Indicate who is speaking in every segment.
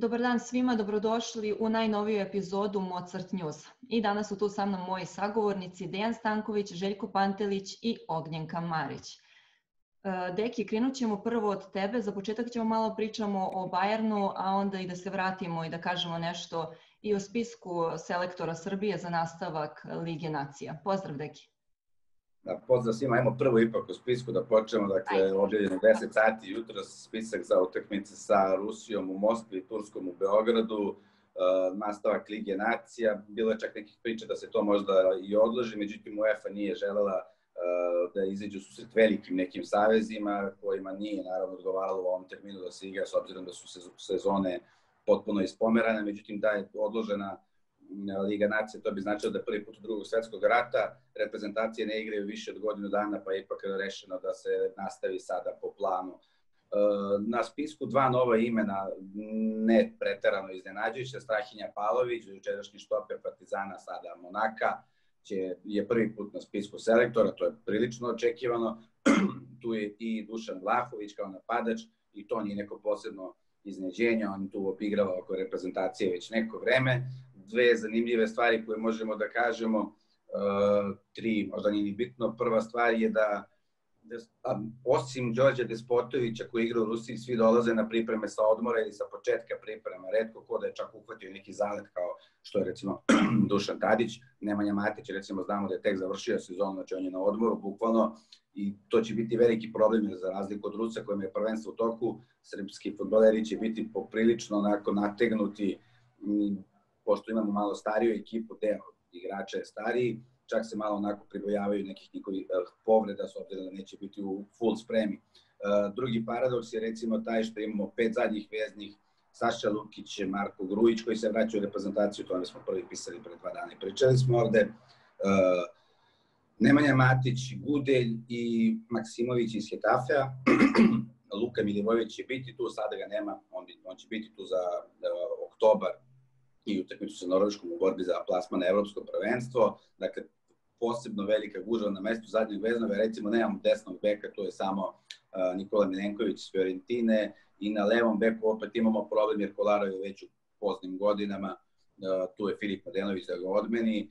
Speaker 1: Dobar dan svima, dobrodošli u najnoviju epizodu Mozart News. I danas su tu sa mnom moji sagovornici Dejan Stanković, Željko Pantelić i Ognjenka Marić. E, Deki, krenut ćemo prvo od tebe. Za početak ćemo malo pričamo o Bajernu, a onda i da se vratimo i da kažemo nešto i o spisku selektora Srbije za nastavak Lige nacija. Pozdrav, Deki.
Speaker 2: Da, pozdrav svima, ajmo prvo ipak u spisku da počnemo, dakle, objavljeno 10 sati jutro spisak za utakmice sa Rusijom u Moskvi, Turskom u Beogradu, uh, nastavak Lige nacija, bilo je čak nekih priča da se to možda i odloži, međutim UEFA nije želela uh, da izađu susret velikim nekim savezima kojima nije naravno odgovaralo u ovom terminu da se igra s obzirom da su sezone potpuno ispomerane, međutim da je odložena Liga nacije, to bi značilo da prvi put od drugog svetskog rata reprezentacije ne igraju više od godinu dana, pa je ipak rešeno da se nastavi sada po planu. E, na spisku dva nova imena, ne preterano iznenađujuće, Strahinja Palović, jučerašnji štoper Partizana, sada Monaka, će, je prvi put na spisku selektora, to je prilično očekivano. tu je i Dušan Vlahović kao napadač i to nije neko posebno izneđenje, on tu opigrava oko reprezentacije već neko vreme dve zanimljive stvari koje možemo da kažemo, uh, tri, možda nije ni bitno. Prva stvar je da, da osim Đorđa Despotovića koji igra u Rusiji, svi dolaze na pripreme sa odmora ili sa početka priprema. Redko ko da je čak uhvatio neki zalet kao što je recimo Dušan Tadić, Nemanja Matić, recimo znamo da je tek završio sezonu, znači on je na odmoru bukvalno i to će biti veliki problem za razliku od Rusa kojima je prvenstvo u toku, srpski futboleri će biti poprilično onako nategnuti pošto imamo malo stariju ekipu, deo igrača je stariji, čak se malo onako pribojavaju nekih njihovih uh, povreda, s obzirom da neće biti u full spremi. Uh, drugi paradoks je recimo taj što imamo pet zadnjih veznih, Saša Lukić, Marko Grujić koji se vraća u reprezentaciju, to smo prvi pisali pre dva dana i pričali smo ovde. Uh, Nemanja Matić, Gudelj i Maksimović iz Hetafea. Luka Milivojević će biti tu, sada ga nema, on, on će biti tu za uh, oktobar i utakmicu sa Norveškom u borbi za plasman evropsko prvenstvo. Dakle, posebno velika gužva na mestu zadnjeg veznog, recimo nemamo desnog beka, to je samo uh, Nikola Milenković iz Fiorentine i na levom beku opet imamo problem jer Kolarov je već u poznim godinama, uh, tu je Filip Madenović da ga odmeni,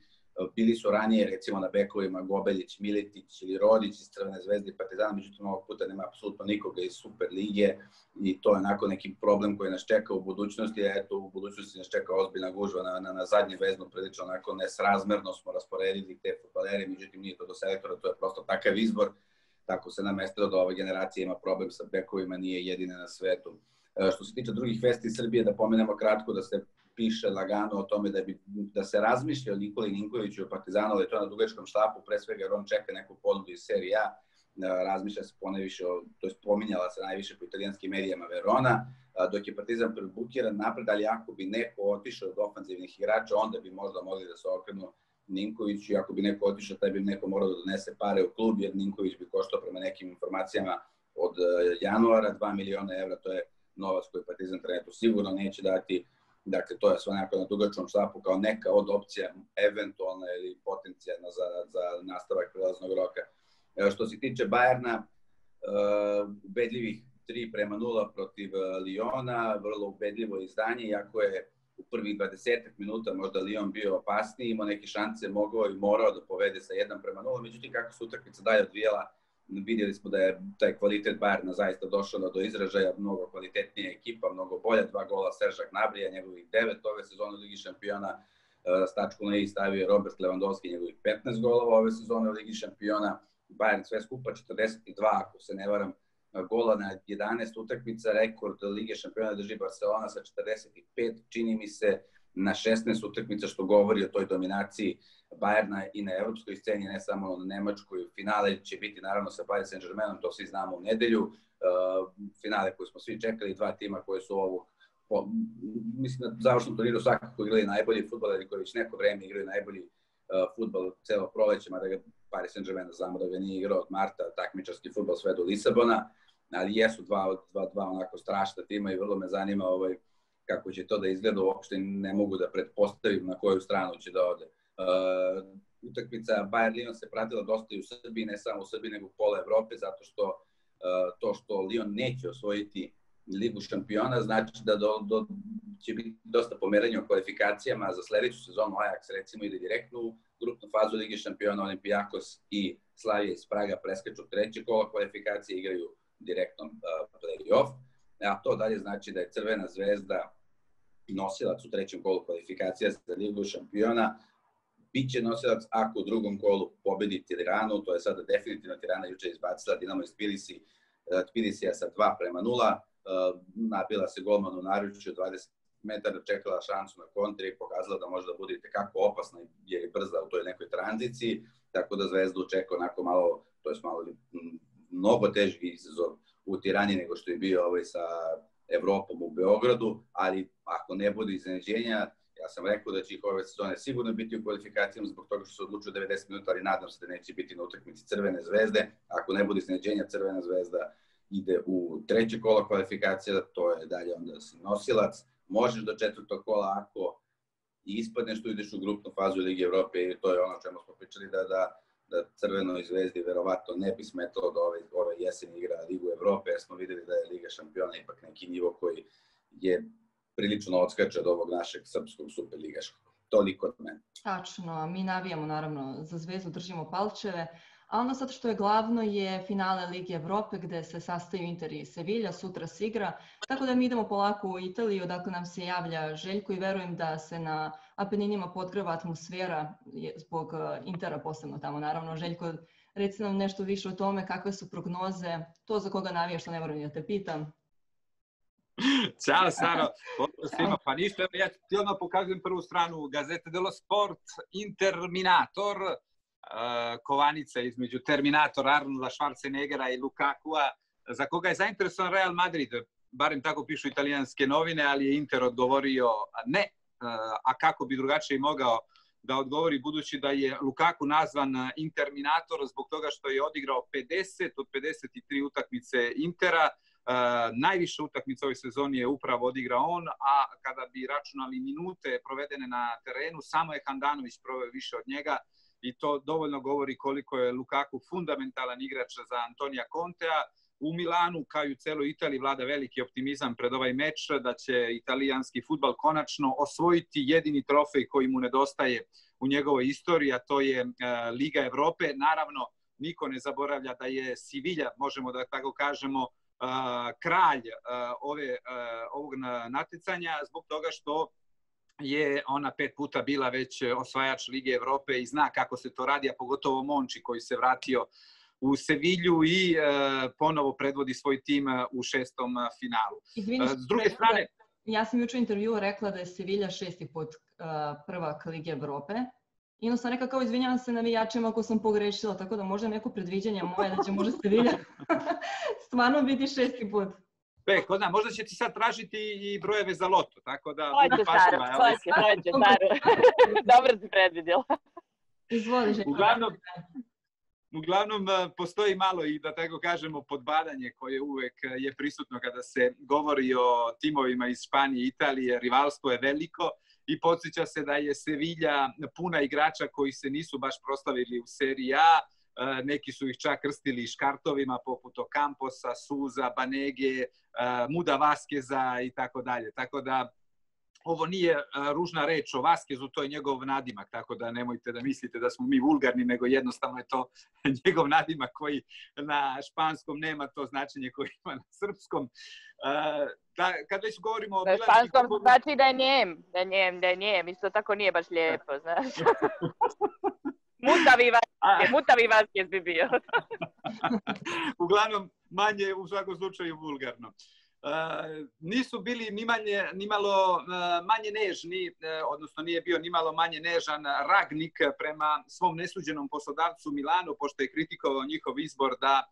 Speaker 2: bili su ranije recimo na bekovima Gobeljić, Miletić ili Rodić iz Crvene zvezde i Partizana, međutim ovog puta nema apsolutno nikoga iz Super lige i to je onako neki problem koji nas čeka u budućnosti, a eto u budućnosti nas čeka ozbiljna gužva na, na, na zadnje vezno, prilično onako nesrazmerno smo rasporedili te futbalere, međutim nije to do selektora, to je prosto takav izbor, tako se namestilo da ova generacija ima problem sa bekovima, nije jedina na svetu. E, što se tiče drugih vesti Srbije, da pomenemo kratko da se piše lagano o tome da, bi, da se razmišlja o Nikoli Ninkoviću i Partizanu, ali to na dugačkom štapu, pre svega jer on čeka neku ponudu iz serije A, razmišlja se poneviše, o, to je spominjala se najviše po italijanskim medijama Verona, dok je Partizan prebukiran napred, ali ako bi neko otišao od ofanzivnih igrača, onda bi možda mogli da se okrenu Ninkoviću i ako bi neko otišao, taj bi neko morao da donese pare u klub, jer Ninković bi koštao prema nekim informacijama od e, januara 2 miliona evra, to je novac koji Partizan trenutno sigurno neće dati Dakle, to je sve nekako na dugačnom štapu kao neka od opcija eventualna ili potencijalna za, za nastavak prelaznog roka. E, što se tiče Bajerna, uh, ubedljivih 3 prema 0 protiv e, Liona, vrlo ubedljivo izdanje, iako je u prvih 20 minuta možda Lion bio opasniji, imao neke šanse, mogao i morao da povede sa 1 prema 0, međutim kako se utakmica dalje odvijela, vidjeli smo da je taj kvalitet Bajerna zaista došao do izražaja, mnogo kvalitetnija ekipa, mnogo bolja, dva gola Serža Knabrija, njegovih devet ove sezone Ligi šampiona, e, stačku na i stavio Robert Lewandowski, njegovih 15 golova ove sezone u Ligi šampiona, Bayern sve skupa 42, ako se ne varam, gola na 11 utakmica, rekord Lige šampiona drži Barcelona sa 45, čini mi se, na 16 utakmica, što govori o toj dominaciji Bajerna i na evropskoj sceni, ne samo na Nemačkoj. Finale će biti naravno sa Paris Saint-Germainom, to svi znamo u nedelju. Uh, finale koje smo svi čekali, dva tima koje su ovog po, mislim da završnom turniru svakako igrali najbolji futboleri koji već neko vreme igraju najbolji uh, celo proleće, mada ga Paris Saint-Germain znamo da ga nije igrao od marta, takmičarski futbol sve do Lisabona, ali jesu dva, dva, dva onako strašna tima i vrlo me zanima ovaj, kako će to da izgleda, uopšte ne mogu da pretpostavim na koju stranu će da ode. Uh, utakmica Bayern Lyon se pratila dosta i u Srbiji, ne samo u Srbiji, nego u pola Evrope, zato što uh, to što Lyon neće osvojiti Ligu šampiona znači da do, do će biti dosta pomeranja u kvalifikacijama za sledeću sezonu. Ajax recimo ide direktno u grupnu fazu Lige šampiona, Olimpijakos i Slavija iz Praga preskaču treće kola kvalifikacije, igraju direktno uh, play-off. A to dalje znači da je Crvena zvezda nosilac u trećem kolu kvalifikacija za Ligu šampiona, biće nosilac ako u drugom kolu pobedi Tiranu, to je sada definitivno Tirana juče izbacila Dinamo iz Tbilisi, uh, Tbilisija sa 2 prema 0, Uh, nabila se golman u naručju 20 metara, čekala šansu na kontri i pokazala da može da bude kako opasna jer je brza u toj nekoj tranziciji, tako da Zvezda očekuje onako malo, to je malo mnogo teži izazov u Tirani nego što je bio ovaj sa Evropom u Beogradu, ali ako ne bude iznenađenja, ja sam rekao da će ih ove sezone sigurno biti u kvalifikacijama zbog toga što se odlučuju 90 minuta, ali nadam se da neće biti na utakmici Crvene zvezde. Ako ne bude iznenađenja, Crvena zvezda ide u treće kolo kvalifikacija, to je dalje onda si nosilac. Možeš do četvrtog kola ako i ispadneš tu ideš u grupnu fazu Lige Evrope i to je ono čemu smo pričali da, da, da Crvenoj zvezdi verovatno ne bi smetalo da ove, ove jeseni igra Ligu Evrope, jer smo videli da je Liga šampiona ipak neki nivo koji je prilično odskače od ovog našeg srpskog superligaškog. Toliko od mene.
Speaker 1: Tačno, mi navijamo naravno za zvezdu, držimo palčeve. A ono sad što je glavno je finale Lige Evrope gde se sastaju Inter i Sevilla, sutra se igra, tako da mi idemo polako u Italiju, dakle nam se javlja Željko i verujem da se na Apeninima podgreva atmosfera zbog e, Intera posebno tamo. Naravno, Željko, reci nam nešto više o tome, kakve su prognoze, to za koga navijaš, što ne moram da te pitam.
Speaker 3: Ćao, Saro. Pozdrav svima. Pa ništa, ja ti odmah pokazujem prvu stranu Gazete dello Sport, Interminator, kovanica između Terminatora Arnolda Schwarzeneggera i Lukakua, za koga je zainteresovan Real Madrid, barem tako pišu italijanske novine, ali je Inter odgovorio ne, a kako bi drugačije mogao da odgovori budući da je Lukaku nazvan Interminator zbog toga što je odigrao 50 od 53 utakmice Intera, najviše utakmica ove sezoni je upravo odigrao on, a kada bi računali minute provedene na terenu, samo je Handanović proveo više od njega i to dovoljno govori koliko je Lukaku fundamentalan igrač za Antonija Contea. U Milanu, kao i u celoj Italiji, vlada veliki optimizam pred ovaj meč da će italijanski futbal konačno osvojiti jedini trofej koji mu nedostaje u njegovoj istoriji, a to je Liga Evrope. Naravno, niko ne zaboravlja da je Sevilla, možemo da tako kažemo, kralj ove, ovog natjecanja zbog toga što je ona pet puta bila već osvajač Lige Evrope i zna kako se to radi, a pogotovo Monči koji se vratio u Sevilju i e, ponovo predvodi svoj tim u šestom finalu.
Speaker 1: Izvini, S druge strane... Ja sam juče u intervju rekla da je Sevilla šesti put prvak Lige Evrope. I sam rekla kao izvinjavam se navijačima ako sam pogrešila, tako da možda neko predviđanje moje da će možda Sevilla stvarno biti šesti put.
Speaker 3: Pe, ko zna, možda će ti sad tražiti i brojeve za loto, tako da...
Speaker 4: Hoće, Saro, hoće, hoće, Saro. Dobro si predvidjela.
Speaker 1: Izvoli.
Speaker 3: Uglavnom, uglavnom, e, postoji malo i, da tako kažemo, podbadanje koje uvek je prisutno kada se govori o timovima iz Španije i Italije. Rivalstvo je veliko i podsjeća se da je Sevilla puna igrača koji se nisu baš proslavili u seriji A, E, neki su ih čak krstili škartovima poput Okamposa, Suza, Banege, e, Muda Vaskeza i tako dalje. Tako da ovo nije e, ružna reč o Vaskezu, to je njegov nadimak, tako da nemojte da mislite da smo mi vulgarni, nego jednostavno je to njegov nadimak koji na španskom nema to značenje koje ima na srpskom. Da, kad već govorimo o...
Speaker 4: Na španskom klubu... znači da je njem, da je njem, da je njem, isto tako nije baš lijepo, znaš. Mutavi Vaskez, mutavi Vaskez bi bio.
Speaker 3: Uglavnom, manje u svakom slučaju vulgarno. Uh, nisu bili ni, manje, ni malo uh, manje nežni, uh, odnosno nije bio ni malo manje nežan Ragnik prema svom nesuđenom poslodavcu Milanu, pošto je kritikovao njihov izbor da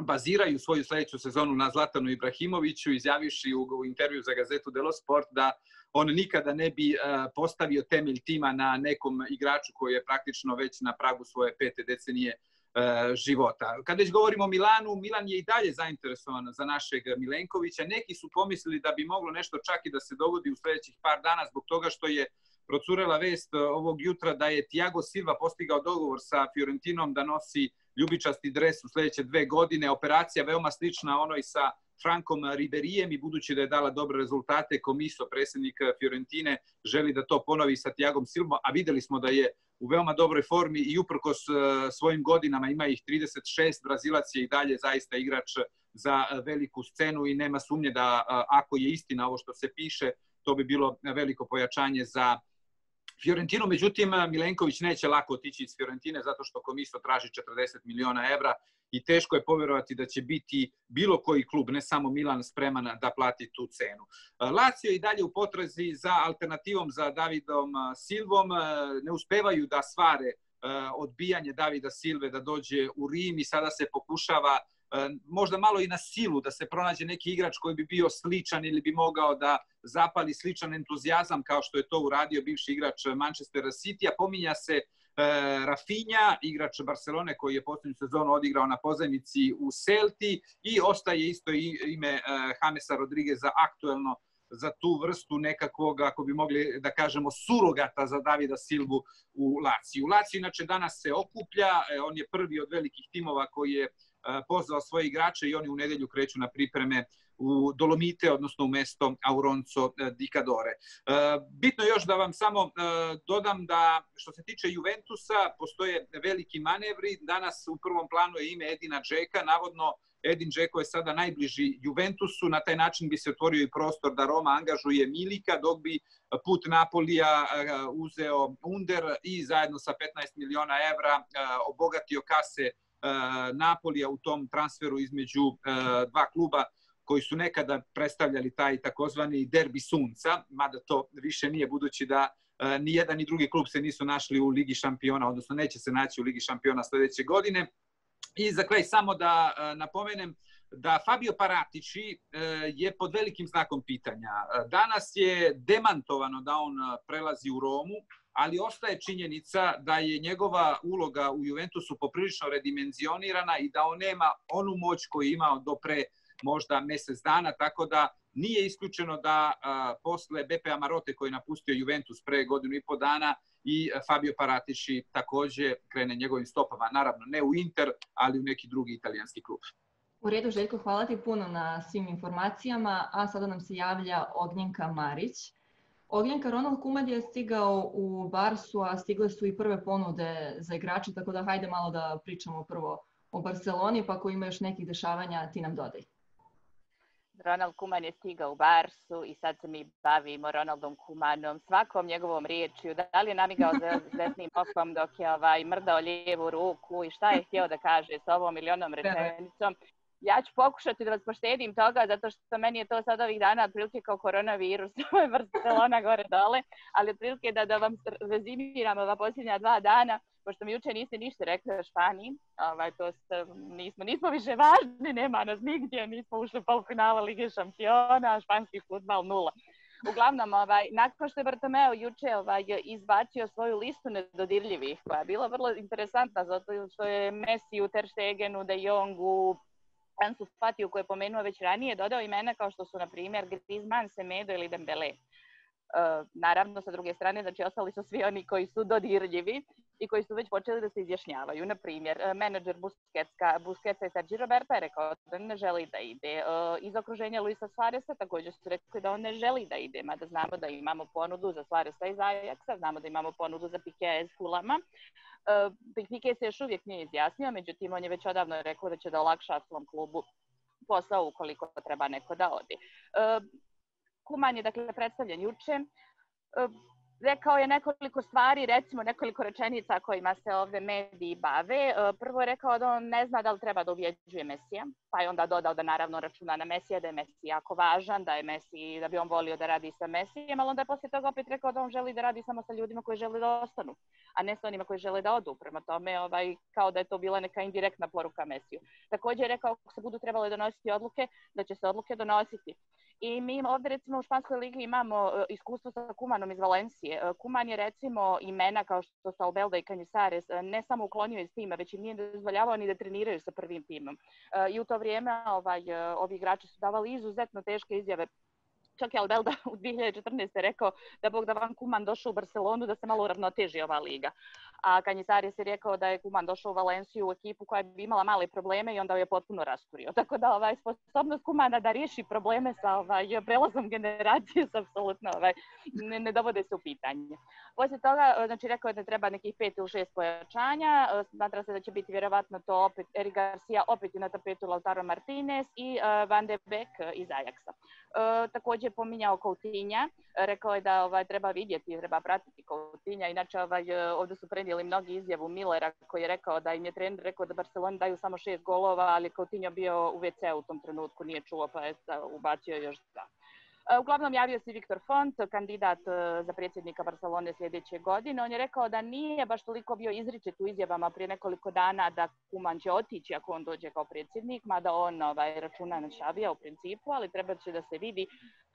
Speaker 3: baziraju svoju sledeću sezonu na Zlatanu Ibrahimoviću, izjaviši u, u intervju za gazetu Delo Sport da on nikada ne bi uh, postavio temelj tima na nekom igraču koji je praktično već na pragu svoje pete decenije uh, života. Kad već govorimo o Milanu, Milan je i dalje zainteresovan za našeg Milenkovića. Neki su pomislili da bi moglo nešto čak i da se dogodi u sledećih par dana zbog toga što je procurela vest ovog jutra da je Tiago Silva postigao dogovor sa Fiorentinom da nosi ljubičasti dres u sledeće dve godine. Operacija veoma slična onoj sa Frankom Riberijem i budući da je dala dobre rezultate, Komiso, predsjednik Fiorentine, želi da to ponovi sa Tiagom Silvom, a videli smo da je u veoma dobroj formi i uprkos svojim godinama ima ih 36, Brazilac je i dalje zaista igrač za veliku scenu i nema sumnje da ako je istina ovo što se piše, to bi bilo veliko pojačanje za Fiorentinu, međutim, Milenković neće lako otići iz Fiorentine zato što komisija traži 40 miliona evra i teško je poverovati da će biti bilo koji klub, ne samo Milan, spreman da plati tu cenu. Lazio i dalje u potrazi za alternativom za Davidom Silvom. Ne uspevaju da svare odbijanje Davida Silve da dođe u Rim i sada se pokušava E, možda malo i na silu da se pronađe neki igrač koji bi bio sličan ili bi mogao da zapali sličan entuzijazam kao što je to uradio bivši igrač Manchester City-a. Pominja se e, Rafinha, igrač Barcelone koji je posljednju sezonu odigrao na pozajmici u Celti i ostaje isto ime e, Jamesa Rodrigueza aktuelno za tu vrstu nekakvog, ako bi mogli da kažemo, surogata za Davida Silvu u Laciju. U Laciju inače danas se okuplja, on je prvi od velikih timova koji je pozvao svoje igrače i oni u nedelju kreću na pripreme u Dolomite, odnosno u mesto Auronco di Cadore. Bitno je još da vam samo dodam da što se tiče Juventusa, postoje veliki manevri. Danas u prvom planu je ime Edina Džeka, navodno Edin Džeko je sada najbliži Juventusu, na taj način bi se otvorio i prostor da Roma angažuje Milika, dok bi put Napolija uzeo Under i zajedno sa 15 miliona evra obogatio kase E, Napolija u tom transferu između e, dva kluba koji su nekada predstavljali taj takozvani derbi sunca, mada to više nije budući da e, ni jedan ni drugi klub se nisu našli u Ligi šampiona, odnosno neće se naći u Ligi šampiona sledeće godine. I za kraj samo da napomenem da Fabio Paratici je pod velikim znakom pitanja. Danas je demantovano da on prelazi u Romu, ali ostaje činjenica da je njegova uloga u Juventusu poprilično redimenzionirana i da on nema onu moć koju je imao do pre možda mesec dana, tako da nije isključeno da a, posle BPA Marote koji je napustio Juventus pre godinu i po dana i Fabio Paratici takođe krene njegovim stopama, naravno ne u Inter, ali u neki drugi italijanski klub.
Speaker 1: U redu, Željko, hvala ti puno na svim informacijama, a sada nam se javlja Ognjenka Marić. Ognjenka Ronald Kumad je stigao u Barsu, a stigle su i prve ponude za igrače, tako da hajde malo da pričamo prvo o Barceloni, pa ako ima još nekih dešavanja, ti nam dodaj.
Speaker 4: Ronald Kuman je stigao u Barsu i sad se mi bavimo Ronaldom Kumanom, svakom njegovom riječju, da li je namigao zesnim okom dok je ovaj, mrdao lijevu ruku i šta je htio da kaže s ovom milionom rečenicom ja ću pokušati da vas poštedim toga, zato što meni je to sad ovih dana otprilike kao koronavirus, ovo je Barcelona gore dole, ali otprilike da, da vam rezimiram ova posljednja dva dana, pošto mi juče niste ništa rekli o Španiji, ovaj, to st, nismo, nismo više važni, nema nas nigdje, nismo ušli u polufinala Lige šampiona, španski futbal nula. Uglavnom, ovaj, nakon što je Bartomeo juče ovaj, izbacio svoju listu nedodirljivih, koja je bila vrlo interesantna, zato što je Messi u Ter Stegenu, De Jongu, Ansu Fatiju koje je pomenuo već ranije, dodao imena kao što su, na primjer, Griezmann, Semedo ili Dembele. Uh, naravno, sa druge strane, znači ostali su svi oni koji su dodirljivi i koji su već počeli da se izjašnjavaju. Na primjer, uh, menadžer Busquetska, Busquetsa i Sergi Roberta je rekao da ne želi da ide. Uh, iz okruženja Luisa Suareza također su rekli da on ne želi da ide, mada znamo da imamo ponudu za Suareza iz Ajaxa, znamo da imamo ponudu za Piqué iz Fulama. Piqué se još uvijek nije izjasnio, međutim on je već odavno rekao da će da olakša svom klubu posao ukoliko treba neko da odi. Kuman je dakle predstavljen juče rekao je nekoliko stvari, recimo nekoliko rečenica kojima se ovde mediji bave. E, prvo je rekao da on ne zna da li treba da ubjeđuje Mesija, pa je onda dodao da naravno računa na Mesija, da je Messi jako važan, da je Messi, da bi on volio da radi sa Mesijem, ali onda je poslije toga opet rekao da on želi da radi samo sa ljudima koji žele da ostanu, a ne sa onima koji žele da odu. Prema tome, ovaj, kao da je to bila neka indirektna poruka Mesiju. Također je rekao ako se budu trebale donositi odluke, da će se odluke donositi. I mi ovde recimo u Španskoj ligi imamo e, iskustvo sa Kumanom iz Valencije. E, Kuman je recimo imena kao što su Albelda i Canyisares e, ne samo uklonio iz tima, već im nije dozvoljavao ni da treniraju sa prvim timom. I u to vrijeme ovaj, ovi igrači su davali izuzetno teške izjave čak je Albelda u 2014. rekao da Bog da vam Kuman došao u Barcelonu da se malo uravnoteži ova liga. A Kanjisaris je rekao da je Kuman došao u Valenciju u ekipu koja bi imala male probleme i onda je potpuno rasturio. Tako da ovaj, sposobnost Kumana da riješi probleme sa ovaj, prelazom generacije se apsolutno ovaj, ne, ne dovode se u pitanje. Poslije toga, znači rekao je da treba nekih pet ili šest pojačanja. Smatra se da će biti vjerovatno to opet Eric Garcia, opet i na tapetu Lautaro Martinez i uh, Van de Beek iz Ajaxa. Uh, je pominjao Coutinja, rekao je da ovaj, treba vidjeti, treba pratiti Coutinja, inače ovaj, ovdje su prenijeli mnogi izjavu Millera koji je rekao da im je trener rekao da Barcelona daju samo šest golova, ali Coutinho bio u WC u tom trenutku, nije čuo pa je ubacio još dva. E, uglavnom javio se Viktor Font, kandidat e, za predsjednika Barcelone sljedeće godine. On je rekao da nije baš toliko bio izričit u izjavama prije nekoliko dana da Kuman će otići ako on dođe kao predsjednik, mada on ovaj, računa na Šavija u principu, ali treba će da se vidi.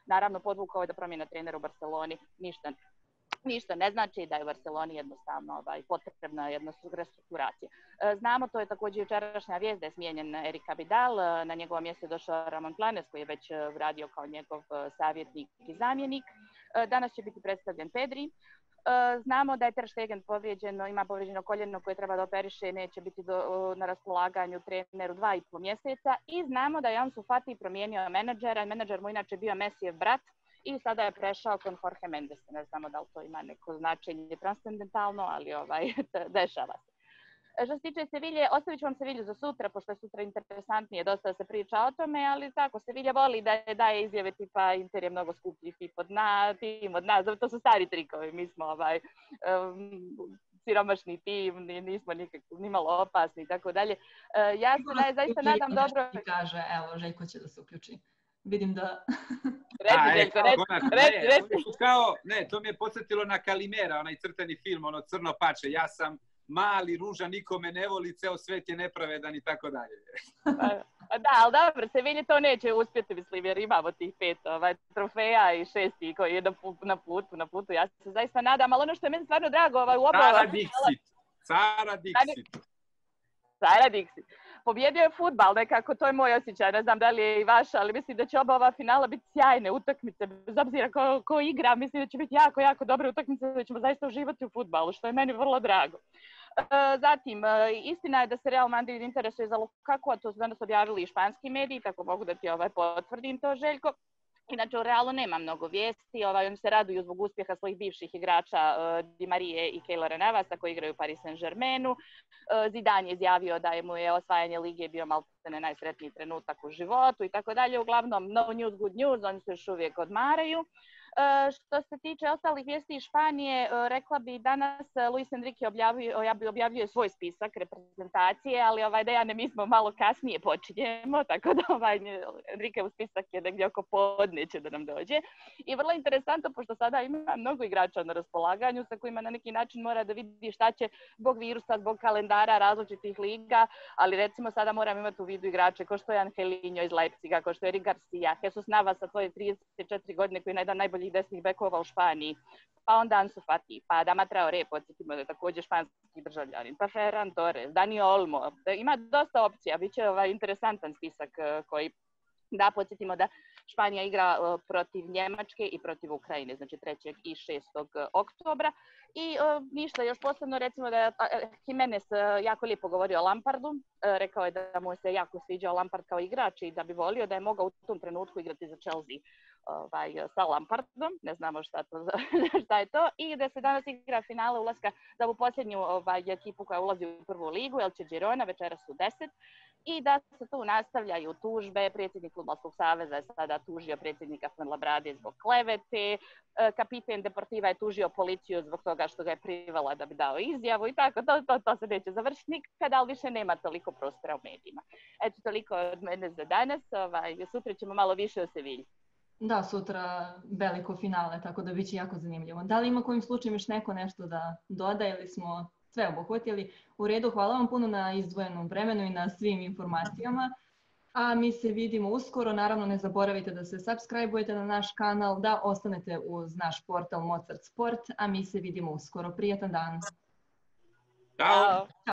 Speaker 4: Naravno, podvukao je da promjena trenera u Barceloni ništa ništa ne znači da je Barceloni jednostavno ovaj, potrebna jedna restrukturacija. E, znamo, to je također jučerašnja vijest da je smijenjen Erika Vidal, e, na njegovo mjesto je došao Ramon Planes koji je već e, radio kao njegov savjetnik i zamjenik. Danas će biti predstavljen Pedri. Znamo da je Ter Stegen povrijeđeno, ima povrijeđeno koljeno koje treba da operiše i neće biti do, na raspolaganju treneru dva i pol mjeseca. I znamo da je Ansu Fati promijenio menadžera. Menadžer mu inače bio Mesijev brat, i sada je prešao kod Jorge Mendes. Ne znamo da li to ima neko značenje transcendentalno, ali ovaj, dešava se. Što se tiče Sevilje, ostavit ću vam Sevilju za sutra, pošto je sutra interesantnije, dosta se priča o tome, ali tako, Sevilja voli da je daje izjave tipa Inter je mnogo skuplji tip od dna, tim od nas, to su stari trikovi, mi smo ovaj, um, siromašni tim, nismo nikako, nimalo opasni i tako dalje. E, ja se zaista nadam dobro...
Speaker 1: Kaže, evo, Željko će da se uključi. Vidim da...
Speaker 4: Reci, Željko, reci, reci,
Speaker 3: Kao, ne, to mi je podsjetilo na Kalimera, onaj crteni film, ono crno pače, ja sam mali, ružan, nikome ne voli, ceo svet je nepravedan i tako dalje.
Speaker 4: Pa da, ali dobro, Sevilje to neće uspjeti, mislim, jer imamo tih pet ovaj, trofeja i šesti koji je na, na putu, na putu. Ja se zaista nadam, ali ono što je meni stvarno drago, ovaj, u oba...
Speaker 3: Sara Dixit, Sara Dixit.
Speaker 4: Sara Dixit pobjedio je futbal, nekako to je moj osjećaj, ne znam da li je i vaš, ali mislim da će oba ova finala biti sjajne utakmice, bez obzira ko, ko igra, mislim da će biti jako, jako dobre utakmice, da ćemo zaista uživati u futbalu, što je meni vrlo drago. Zatim, e, istina je da se Real Madrid interesuje za Lukaku, a to su danas objavili i španski mediji, tako mogu da ti ovaj potvrdim to, Željko. Inače, u Realu nema mnogo vijesti, ovaj, oni se raduju zbog uspjeha svojih bivših igrača uh, Di Marije i Keylora Navasa koji igraju u Paris Saint-Germainu. Uh, Zidane je izjavio da je mu je osvajanje lige bio malo najsretniji trenutak u životu i tako dalje. Uglavnom, no news, good news, oni se još uvijek odmaraju. E, što se tiče ostalih vijesti iz Španije, e, rekla bi danas e, Luis Enrique objavljuje, objavljuje svoj spisak reprezentacije, ali ovaj Dejane mi smo malo kasnije počinjemo, tako da ovaj Enrique u spisak je negdje oko podne će da nam dođe. I vrlo interesantno, pošto sada ima mnogo igrača na raspolaganju sa kojima na neki način mora da vidi šta će zbog virusa, zbog kalendara različitih liga, ali recimo sada moram imati u vidu igrače kao što je Angelino iz Leipziga, kao što je Eric Garcia, Jesus Navas sa svoje 34 godine koji je jedan najbolji najboljih desnih bekova u Španiji, pa onda Ansu Fati, pa Adama Traore, podsjetimo da je također španski državljanin, pa Ferran Torres, Dani Olmo, ima dosta opcija, bit će ovaj interesantan spisak eh, koji da podsjetimo da Španija igra eh, protiv Njemačke i protiv Ukrajine, znači 3. i 6. oktobra. I uh, ništa, još posebno recimo da je Jimenez jako lijepo govorio o Lampardu. Rekao je da mu se jako sviđao Lampard kao igrač i da bi volio da je mogao u tom trenutku igrati za Chelsea ovaj, sa Lampardom, ne znamo šta, to, šta je to, i da se danas igra finale ulaska za ovu posljednju ovaj, ekipu koja ulazi u prvu ligu, El Girona, večera su 10, i da se tu nastavljaju tužbe. Predsjednik Futbolskog saveza je sada tužio predsjednika Labrade zbog klevete, e, kapiten Deportiva je tužio policiju zbog toga što ga je privala da bi dao izjavu i tako, to, to, to se neće završiti nikada, ali više nema toliko prostora u medijima. Eto, toliko od mene za danas, ovaj, sutra ćemo malo više o Sevilji.
Speaker 1: Da, sutra veliko finale, tako da biće jako zanimljivo. Da li ima kojim slučajem još neko nešto da doda ili smo sve obuhvatili? U redu, hvala vam puno na izdvojenom vremenu i na svim informacijama. A mi se vidimo uskoro. Naravno, ne zaboravite da se subscribe-ujete na naš kanal, da ostanete uz naš portal Mozart Sport, a mi se vidimo uskoro. Prijetan dan!
Speaker 3: Ćao!